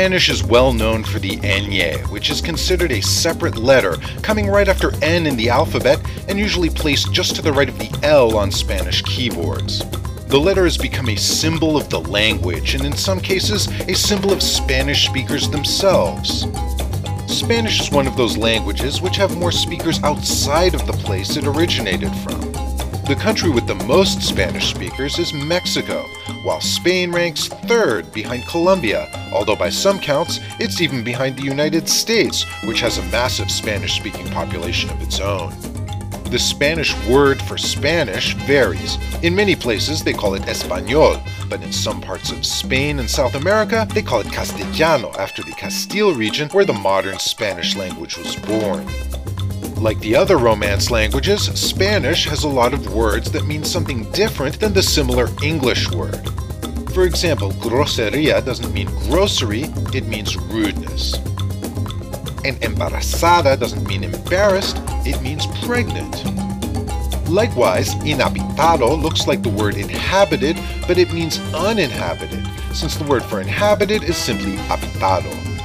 Spanish is well known for the ñ, which is considered a separate letter, coming right after N in the alphabet and usually placed just to the right of the L on Spanish keyboards. The letter has become a symbol of the language, and in some cases, a symbol of Spanish speakers themselves. Spanish is one of those languages which have more speakers outside of the place it originated from. The country with the most Spanish speakers is Mexico, while Spain ranks third behind Colombia, although by some counts, it's even behind the United States, which has a massive Spanish speaking population of its own. The Spanish word for Spanish varies. In many places, they call it Español, but in some parts of Spain and South America, they call it Castellano after the Castile region where the modern Spanish language was born. Like the other Romance languages, Spanish has a lot of words that mean something different than the similar English word. For example, groseria doesn't mean grocery, it means rudeness. And embarazada doesn't mean embarrassed, it means pregnant. Likewise, inhabitado looks like the word inhabited, but it means uninhabited, since the word for inhabited is simply habitado.